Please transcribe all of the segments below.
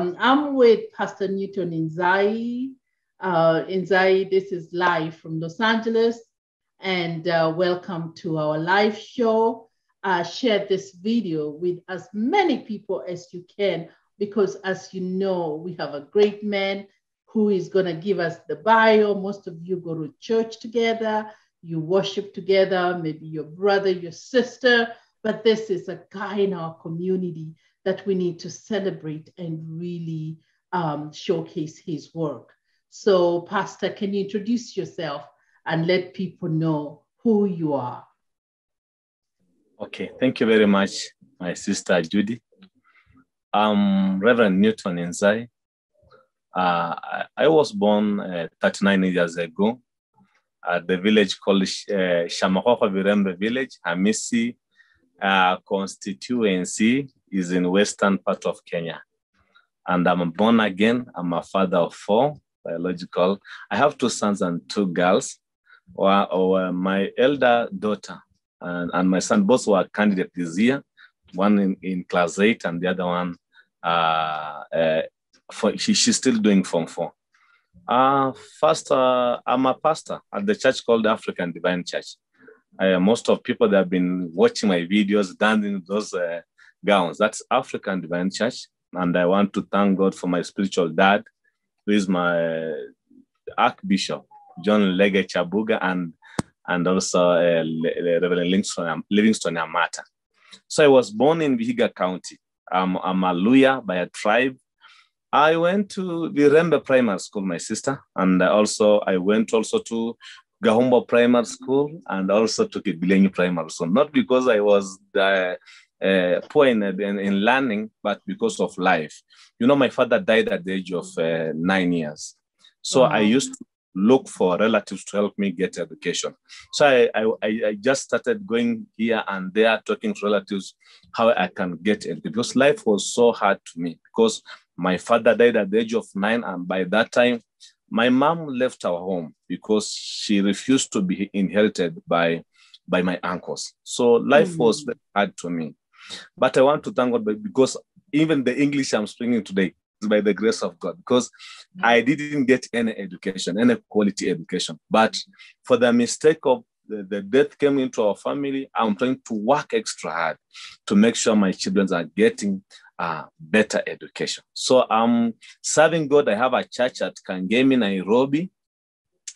Um, I'm with Pastor Newton Inzai. Uh, Inzai, this is live from Los Angeles, and uh, welcome to our live show. Uh, share this video with as many people as you can, because as you know, we have a great man who is going to give us the bio. Most of you go to church together, you worship together, maybe your brother, your sister, but this is a guy in our community that we need to celebrate and really um, showcase his work. So, Pastor, can you introduce yourself and let people know who you are? Okay, thank you very much, my sister Judi. I'm Reverend Newton Inzai. Uh, I, was born uh, 39 years ago at the village called uh, Shamakhokho Virembe village, Hamisi uh, constituency is in western part of Kenya. And I'm born again. I'm a father of four, biological. I have two sons and two girls. Or, or my elder daughter and, and, my son both were candidate this year, one in, in class eight and the other one, uh, uh, for, she, she's still doing form four. Uh, first, uh, I'm a pastor at the church called African Divine Church. Uh, most of people that have been watching my videos, dancing those uh, gowns. That's African Divine Church. And I want to thank God for my spiritual dad, who is my Archbishop, John Lege Chabuga, and, and also uh, Reverend Livingston, Livingston Amata. So I was born in Vihiga County. I'm, I'm a Luya by a tribe. I went to Virembe Primary School, my sister, and also I went also to Gahumbo Primary School and also to Kibilenyi Primary School. Not because I was the uh, poor in, in, in, learning, but because of life. You know, my father died at the age of uh, nine years. So I used to look for relatives to help me get education. So I, I, I just started going here and there, talking to relatives how I can get it because life was so hard to me because my father died at the age of nine. And by that time, my mom left our home because she refused to be inherited by, by my uncles. So life mm-hmm. was very hard to me. But I want to thank God because even the English I'm speaking today is by the grace of God because I didn't get any education, any quality education. But for the mistake of the, the death came into our family, I'm trying to work extra hard to make sure my children are getting uh, better education. So I'm serving God. I have a church at Kangemi, Nairobi.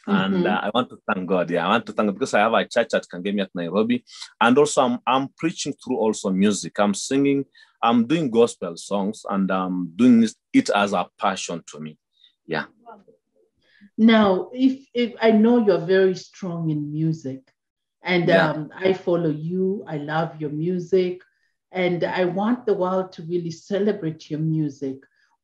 And mm-hmm. uh, I want to thank God. Yeah, I want to thank God because I have a church at Kangemi at Nairobi. And also, I'm, I'm preaching through also music. I'm singing, I'm doing gospel songs, and I'm doing it as a passion to me. Yeah. Now, if, if I know you're very strong in music, and yeah. um, I follow you, I love your music, and I want the world to really celebrate your music.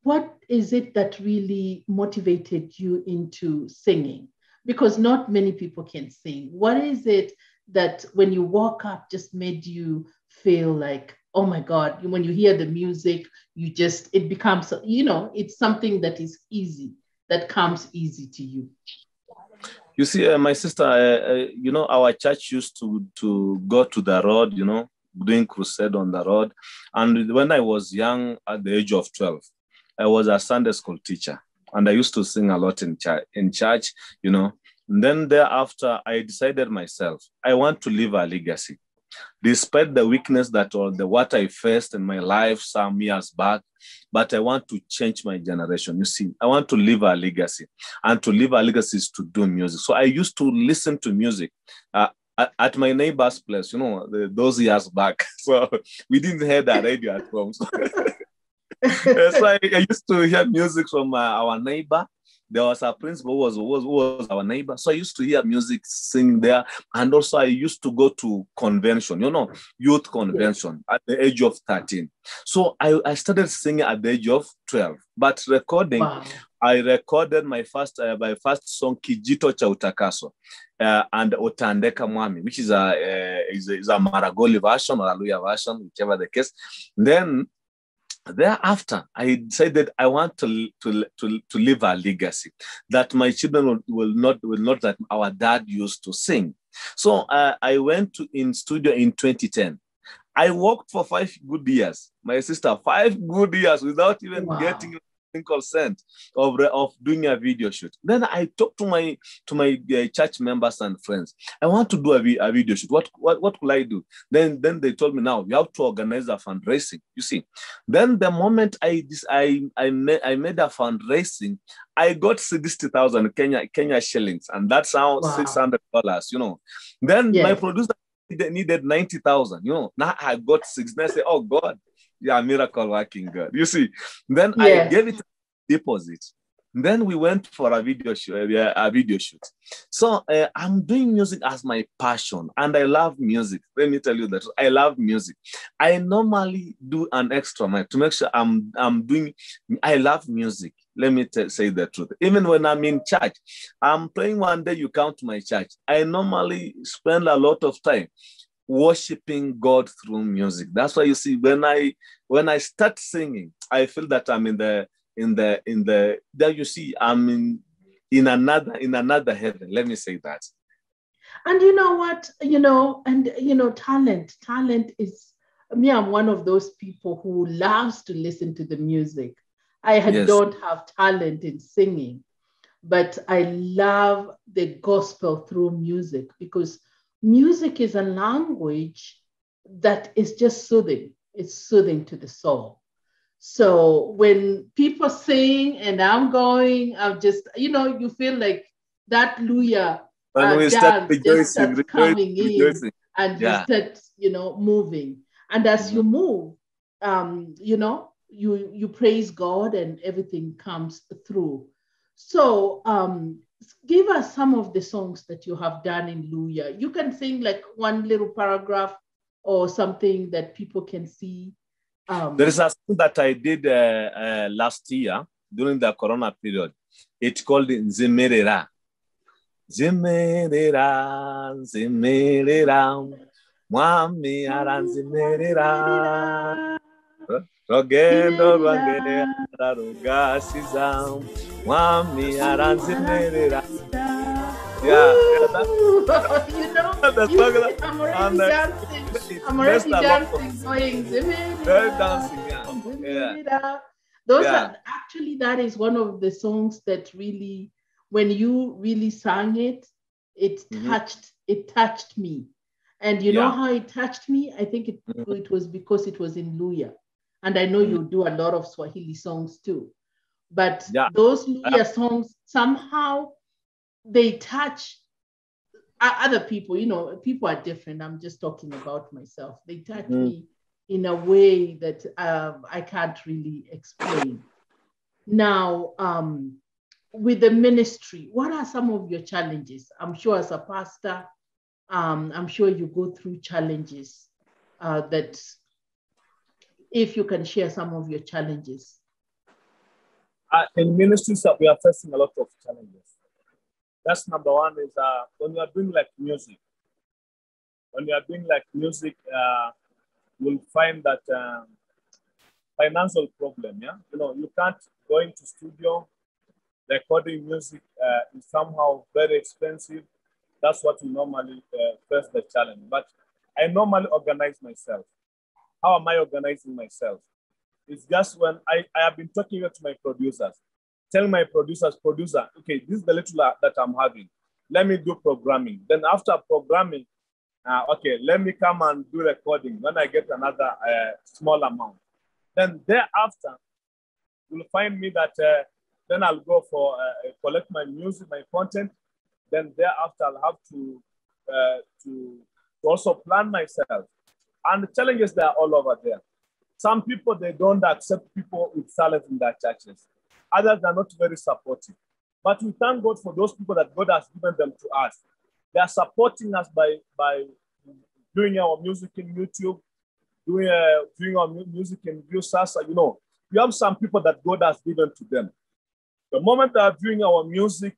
What is it that really motivated you into singing? Because not many people can sing. What is it that when you walk up just made you feel like, oh my God, when you hear the music, you just, it becomes, you know, it's something that is easy, that comes easy to you. You see, uh, my sister, uh, uh, you know, our church used to, to go to the road, you know, doing crusade on the road. And when I was young, at the age of 12, I was a Sunday school teacher and I used to sing a lot in church. In church, you know. And then thereafter, I decided myself I want to leave a legacy, despite the weakness that or the what I faced in my life some years back. But I want to change my generation. You see, I want to leave a legacy, and to leave a legacy is to do music. So I used to listen to music. Uh, at my neighbor's place, you know, those years back. So we didn't have that radio at home. So so I, I, used to hear music from uh, our neighbor. There was a principal who was, who was, who was our neighbor. So I used to hear music sing there. And also I used to go to convention, you know, youth convention at the age of 13. So I, I started singing at the age of 12. But recording, wow. I recorded my first uh, my first song Kijito cha Utakaso uh, and Otandeka Mwami, which is a, uh, is a, is a Maragoli version or a Luya version, whichever the case. Then thereafter i decided i want to, to, to, to leave a legacy that my children will, will not will not that our dad used to sing. So uh, i went to in studio in 2010 i worked for five good years. My sister five good years without even wow. getting thing called sent of, of doing a video shoot. Then I talked to my to my uh, church members and friends. I want to do a, a video shoot. What, what what could I do? Then then they told me now you have to organize a fundraising. You see, then the moment I this I I made I made a fundraising, I got sixty thousand Kenya Kenya shillings, and that's how wow. six hundred dollars. You know, then yes. my producer they needed ninety thousand. You know, now I got six. And I say, oh God, yeah, miracle working God. You see, then. I gave it deposit. Then we went for a video shoot. Uh, a video shoot. So uh, I'm doing music as my passion, and I love music. Let me tell you that I love music. I normally do an extra mile to make sure I'm I'm doing. I love music. Let me t- say the truth. Even when I'm in church, I'm praying one day. You come to my church. I normally spend a lot of time worshiping God through music. That's why you see when I when I start singing, I feel that I'm in the in the in the there you see I'm in in another in another heaven. Let me say that. And you know what? You know, and you know, talent. Talent is me. I'm one of those people who loves to listen to the music. I yes. don't have talent in singing, but I love the gospel through music because music is a language that is just soothing. It's soothing to the soul. So when people sing and I'm going, I'm just, you know, you feel like that Luya uh, we dance just starts coming in and yeah. you start, you know, moving. And as mm-hmm. you move, um, you know, you you praise God and everything comes through. So um, give us some of the songs that you have done in Luya. You can sing like one little paragraph or something that people can see. Um, there is a song that I did uh, uh, last year during the Corona period. It's called Nzemerera. Nzemerera, Nzemerera, Mwami Nzemerera. Rogendo rwangerera rugasiza Mwami aranzemerera Yeah, yeah you know, that's you, I'm already dancing. I'm already dancing, going Very dancing, yeah. yeah. Those yeah. are actually that is one of the songs that really, when you really sang it, it mm-hmm. touched it touched me. And you yeah. know how it touched me? I think it, mm-hmm. it was because it was in Luya. And I know mm-hmm. you do a lot of Swahili songs too. But yeah. those Luya songs somehow they touch other people. You know, people are different. I'm just talking about myself. They touch mm. me in a way that um, I can't really explain. Now, um, with the ministry, what are some of your challenges? I'm sure as a pastor, um, I'm sure you go through challenges uh, that if you can share some of your challenges. Uh, in ministries, we are facing a lot of challenges. That's number one is uh, when you are doing like music, when you are doing like music, uh, you'll find that um, financial problem, yeah? You know, you can't go into studio, recording music uh, is somehow very expensive. That's what we normally uh, face the challenge. But I normally organize myself. How am I organizing myself? It's just when I, I have been talking to my producers, telling my producers, producer, okay, this is the little that I'm having. Let me do programming. Then after programming, uh, okay, let me come and do recording when I get another uh, small amount. Then thereafter, you'll find me that uh, then I'll go for uh, collect my music, my content. Then thereafter, I'll have to, uh, to, to also plan myself and the challenges that are all over there. Some people, they don't accept people with talent in their churches. Others are not very supportive. But we thank God for those people that God has given them to us. They are supporting us by, by doing our music in YouTube, doing, uh, doing our music in Viusasa. You know, we have some people that God has given to them. The moment they are doing our music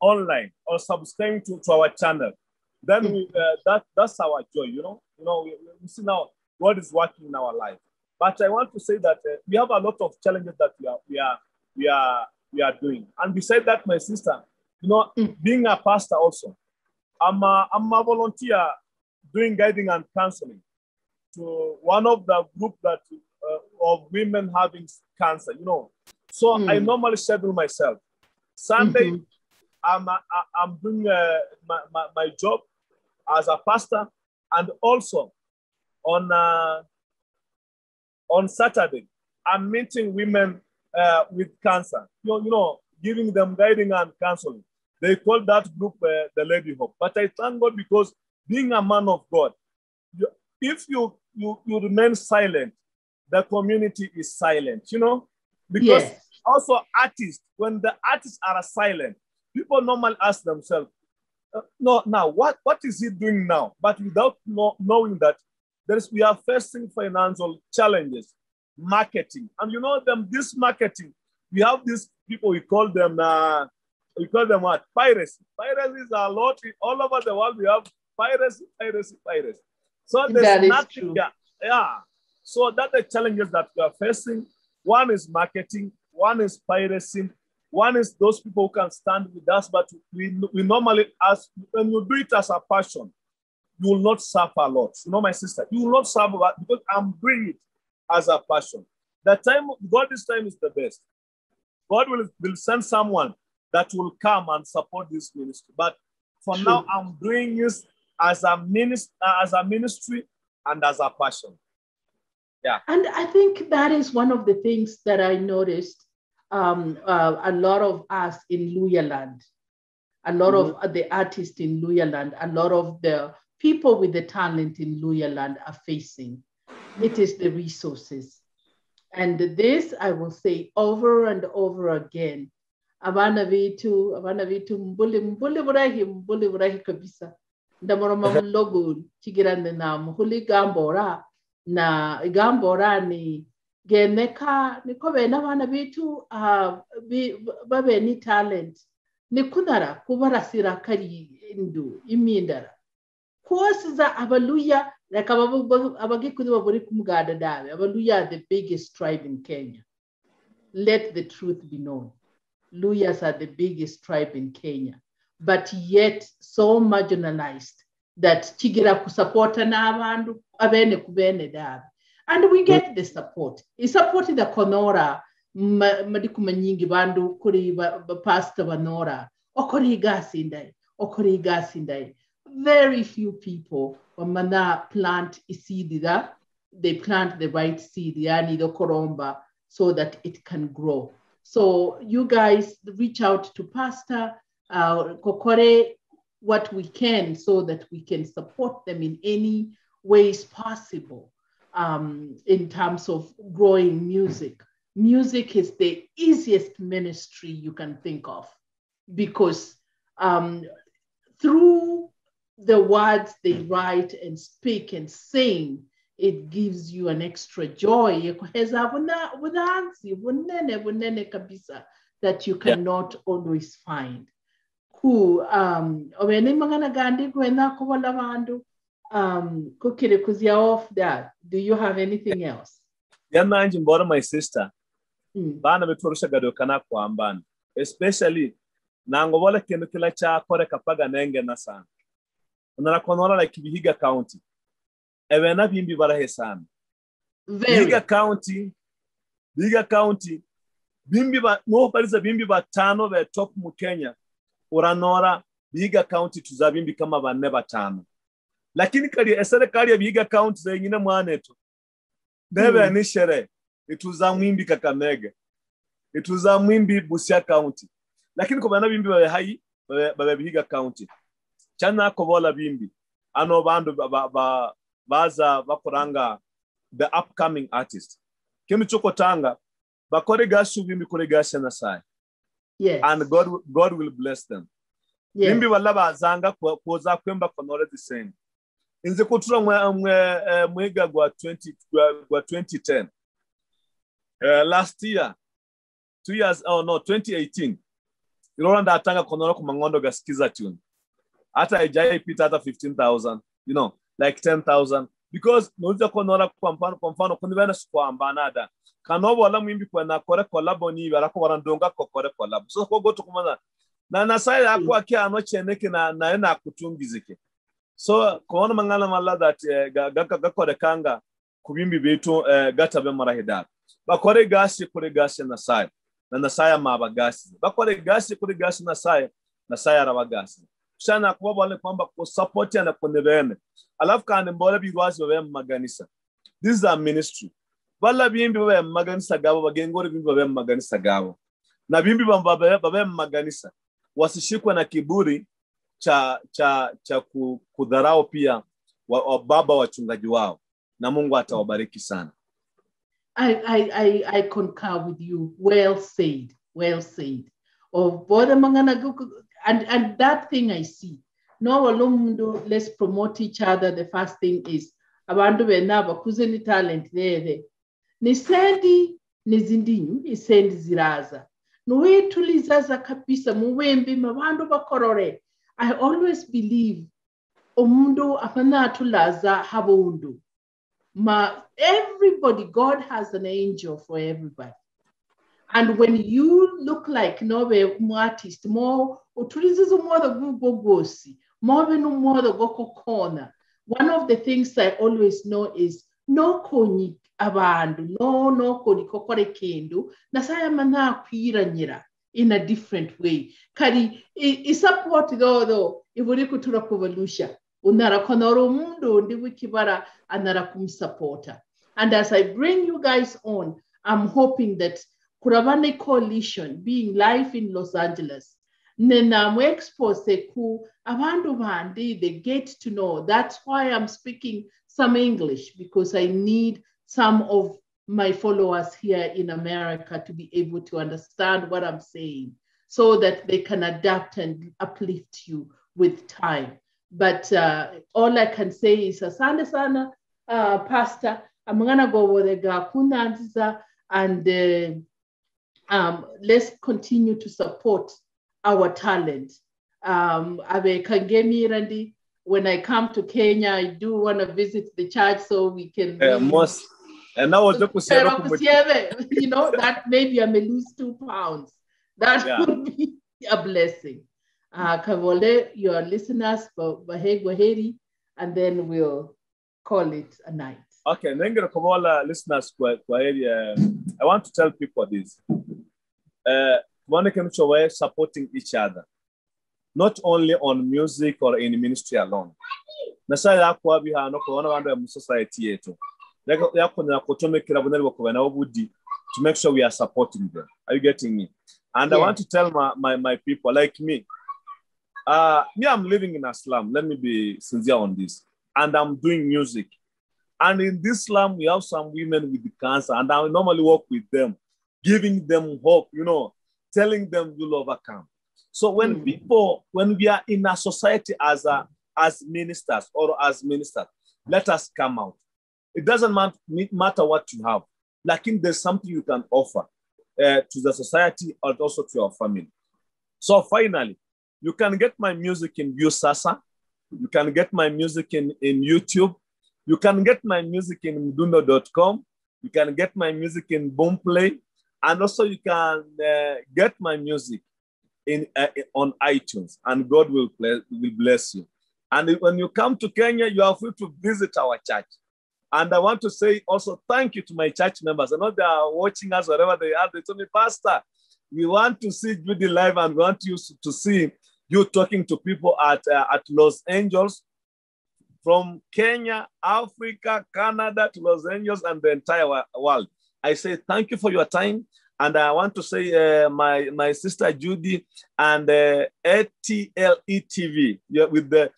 online or subscribing to, to our channel, then we, uh, that, that's our joy, you know. You know, we, we see now God is working in our life. But I want to say that uh, we have a lot of challenges that we are, we are, we are, we are doing. And beside that, my sister, you know, mm. being a pastor also, I'm a, I'm a volunteer doing guiding and counseling to one of the group that uh, of women having cancer, you know. So Mm. I normally schedule myself. Sunday, Mhm. I'm, I- I'm doing uh, my, my, my job as a pastor, and also on uh, on Saturday, I'm meeting women uh, with cancer. You know, you know, giving them guiding and counseling. They call that group uh, the Lady Hope. But I thank God because being a man of God, you, if you, you you remain silent, the community is silent. You know, because Yes. also artists when the artists are silent people normally ask themselves uh, no now what what is he doing now? But without know, knowing that there is we are facing financial challenges marketing. And you know them this marketing we have these people we call them uh, we call them what? Piracy. Piracy is a lot all over the world we have piracy piracy piracy. So there's That is nothing yeah yeah. So that the challenges that we are facing one is marketing, one is piracy, one is those people who can stand with us, but we, we normally ask, when you do it as a passion, you will not suffer a lot. You know, my sister, you will not suffer because I'm doing it as a passion. The time, God this time is the best. God will, will send someone that will come and support this ministry. But for True. now, I'm doing this as a, ministry, as a ministry and as a passion. Yeah. And I think that is one of the things that I noticed um, uh, a lot of us in Luyaland, a lot of the artists in Luyaland, a lot of the people with the talent in Luyaland are facing. It is the resources. And this I will say over and over again. Abana vitu, abana vitu, mbuli, mbuli burahi, mbuli burahi kabisa. Ndamoroma chigirande na muhuli gambora na igambora ni geneka niko bene abana bitu bi- babe ni talent. Nikunara kubarasira kari indu imindara kuwasiza abaluya like abagikuzi baburi kumugada dawe. Abaluya are the biggest tribe in kenya. Let the truth be known. Luyas are the biggest tribe in kenya. But yet so marginalized that chigira kusupporta n'abantu abene ku bene dabe and we get the support. Isupport the konora ma- madi kumanyingi bandu kuri ba, ba pastor banora okori igasi igasi ndai. Very few people wamana plant seed that they plant the right seed yani the koromba so that it can grow. So you guys reach out to pastor uh, kokore what we can so that we can support them in any ways possible um, in terms of growing music. Music is the easiest ministry you can think of because um, through the words they write and speak and sing, it gives you an extra joy Ekuheza buna- bunansi, bunene, bunene kabisa, that you Yeah. cannot always find ku um obene cooking because you're um off that do you have anything else? Yeah, man, you mbona my sister? Mm. bana beturushagadukana kwambana. Especially nango nangobola kintu kila cyakoreka paga nengena sana. Unarakonora like bihiga county. Ebena bimbi barahe sana. Bihiga county bihiga county bimbi ba no bariza bimbi batano be top mu Kenya. Uranora bihiga county tuzabimbi kama bane batano lakini kali eserekali ya kaunti zenyine mwaneto ndebe Mm. ni shere ituza mwimbi kakamega ituza mwimbi busia kaunti lakini kwa bana bimbi babe hayi babe babe bihiga chana ko bola bimbi. Ano bandu ba- ba- ba- baza bakoranga the upcoming artist. Kimi choko tanga bakore gashu bimbi kore gasha na sai. Yes. And god god will bless them. Yes. bimbi wala bazanga kuza kwemba konore the same inze kutura mwe mwe eh, mwiga gwa 20 gwa- gwa 2010 uh, last year two years oh no 2018 irora ndatanga konora ku mangondo gasikiza tune. Hata haijaipita hata 15000 you know like 10000 because noza konora kwa mfano kwa mfano kundi bana sikwambanada kanobola mwimbi kwa nakore kolabo ni barako barandonga kokore kolabo so ko goto kumana na nasai akwa ake ano cheneke na na na kutungizike so ko mangala mala that eh, gaka gako da kanga kubimbi bitu eh, gata be marahida ba kore gasi kore gasi na sai. Na na sai ma ba gasi bakore gasi kore gasi na sai na sai ara ba gasi sana kwa wale kwamba ku support na kuneveme alafu kana mbole bi biwazi wa maganisa. This is a ministry. Bala bimbi ba maganisa gabo bagengore bimbi ba maganisa gabo. Na bimbi ba ba maganisa. Wasishikwe na kiburi cha cha cha kudharau pia wa, wa baba wachungaji wao na Mungu atawabariki sana. I, I, I, I concur with you. Well said. Well said. Of and, and that thing I see. No, let's promote each other. The first thing is abantu bena bakuze ni talent there. Ni sendi ni isendi ziraza. niwitulizaza kabisa muwembi mabandu bakorore. I always believe umundu afanatulaza habundu. Ma, everybody, God has an angel for everybody. And when you look like nobe artist, more uturizizo more the gogosi, more more the goko corner. One of the things I always know is no koni abandu, no no koni kokore kendo, nasaya mana kwiranyira in a different way. Kari i, i support though though, iburi kutura kuvalusha. unarakonora umundu ndi wikibara anarakumsupporta and as i bring you guys on i'm hoping that kuravane coalition being live in los angeles nenamwexpose ku abantu bandi they get to know that's why i'm speaking some english because i need some of my followers here in america to be able to understand what i'm saying so that they can adapt and uplift you with time. But uh, all I can say is asante sana uh, pastor. Amangana goborega kunanziza and uh, um, let's continue to support our talent. Um, when I come to Kenya I do want to visit the church so we can uh, most and now was you know that maybe I may lose two pounds that yeah. would be a blessing uh, Kavole, your listeners, Bahegwaheri, and then we'll call it a night. Okay, Nengere Kavola listeners, Kwaheri, I want to tell people this. Uh, we're supporting each other, not only on music or in ministry alone. Nasa yakwa biha no kuona bandu ya society yetu. Yako na kutumikira bunari bako na obudi to make sure we are supporting them. Are you getting me? And yeah. I want to tell my, my, my people like me, uh, me, I'm living in a slum. Let me be sincere on this. And I'm doing music. And in this slum, we have some women with cancer, and I normally work with them, giving them hope, you know, telling them you'll overcome. So when mm. people, when we are in a society as a as ministers or as ministers, let us come out. It doesn't matter what you have. Like in there's something you can offer uh, to the society and also to your family. So finally, you can get my music in Viusasa. You can get my music in, in YouTube. You can get my music in mdundo.com. You can get my music in Boomplay. And also you can uh, get my music in uh, on iTunes and God will, bless, will bless you. And when you come to Kenya, you are free to visit our church. And I want to say also thank you to my church members. I know they are watching us wherever they are. They told me, Pastor, we want to see Judi live and we want you to see you talking to people at, uh, at Los Angeles, from Kenya, Africa, Canada to Los Angeles and the entire world. I say thank you for your time. And I want to say uh, my, my sister Judi and uh, ATLE TV with the,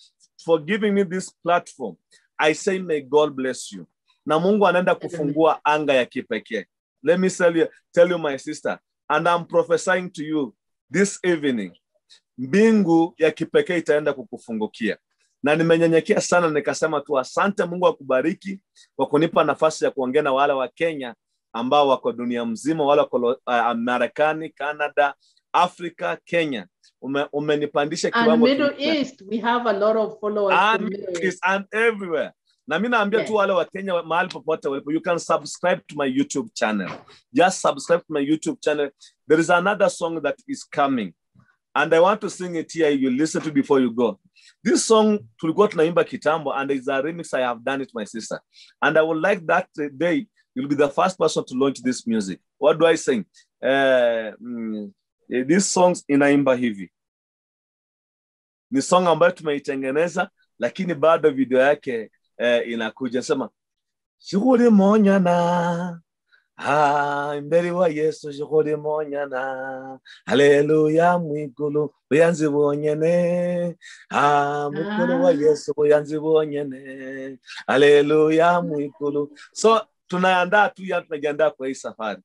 for giving me this platform. I say may God bless you. Na Mungu anaenda kufungua anga ya kipekee. Let me tell you, tell you my sister, and I'm prophesying to you this evening mbingu ya kipekee itaenda kukufungukia na nimenyenyekea sana nikasema tu asante mungu akubariki kwa kunipa nafasi ya kuongea na wale wa kenya ambao wako dunia mzima wale wako uh, marekani canada Afrika, kenya Ume, umenipandisha kiwango Middle East, we have a lot of followers and, East, and everywhere na mi naambia tu wale wa kenya mahali popote walipo you can subscribe to my youtube channel just subscribe to my youtube channel there is another song that is coming and I want to sing it here. You listen to before you go. This song tulikuwa tunaimba kitambo and it's a remix I have done it my sister. And I would like that day you'll be the first person to launch this music. What do I sing? eh, mm, eh, this songs inaimba hivi. Ni song ambayo tumeitengeneza lakini bado video yake eh, inakuja. Sema shughuli monyana Ah, imbere wa yesu shughuli monyana haleluya mwigulu buyanzi bonyene Ah, mwigulu wa Ah. yesu buyanzi bonyene haleluya mwigulu. So tunaandaa tu ya tunajiandaa kwa hii safari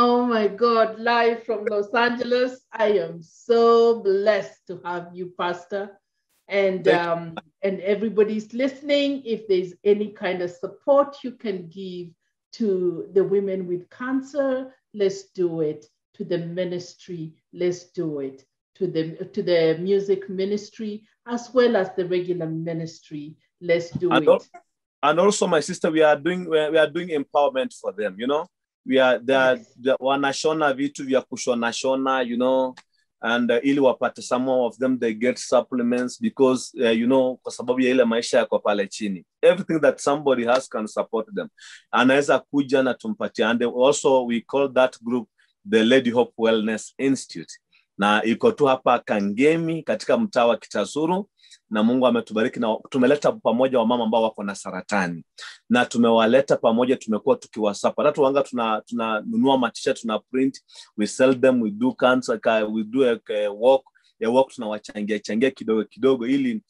Oh my God, live from Los Angeles. I am so blessed to have you, Pastor. And um, and everybody's listening. If there's any kind of support you can give to the women with cancer, let's do it. To the ministry, let's do it. To the to the music ministry as well as the regular ministry, let's do And it. and also my sister we are doing we are doing empowerment for them you know we are the, the Yes. they- wanashona vitu vya kushona shona you know and uh, ili wapate some of them they get supplements because uh, you know kwa sababu ya ile maisha yako pale chini. Everything that somebody has can support them. Anaweza kuja na tumpatie and also we call that group the lady hope wellness institute. Na iko tu hapa kangemi katika mtaa wa kitazuru na mungu ametubariki na tumeleta pamoja wamama ambao wako na saratani. Na tumewaleta pamoja tumekuwa tukiwasapa hata wanga tunanunua tuna matisha tuna print we sell them we do cancer, we do a, a walk. Ya walk tunawachangia changia kidogo kidogo ili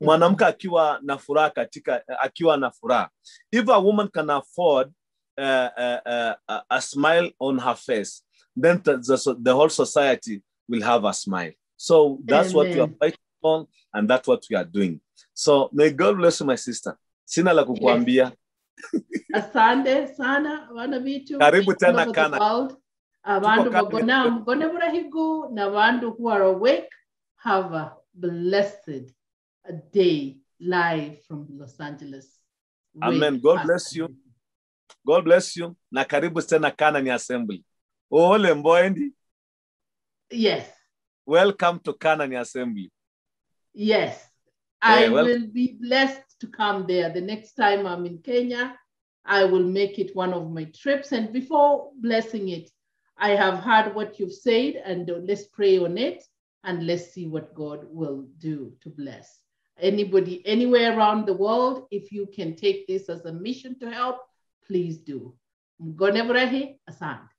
mwanamke akiwa na furaha katika akiwa na furaha. If a woman can afford uh, uh, uh, a- a smile on her face then the, the, the whole society will have a smile. So that's Amen. what we are fighting on and that's what we are doing. So may god bless you my sister. Sina la kukuambia. Asante sana wana vitu. Karibu tena Kana. Abantu bagona mugone burahigu n'abandu who are awake have a blessed day live from los angeles. Amen. God bless you. God bless you. Na karibu tena canaan assembly. Ole mboendi. Yes. Welcome to canaan assembly yes. I well- will be blessed to come there. The next time i'm in kenya i will make it one of my trips. And before blessing it i have heard what you've said and let's pray on it and let's see what god will do to bless. Anybody anywhere around the world if you can take this as a mission to help please do. Mgoneburahi, asante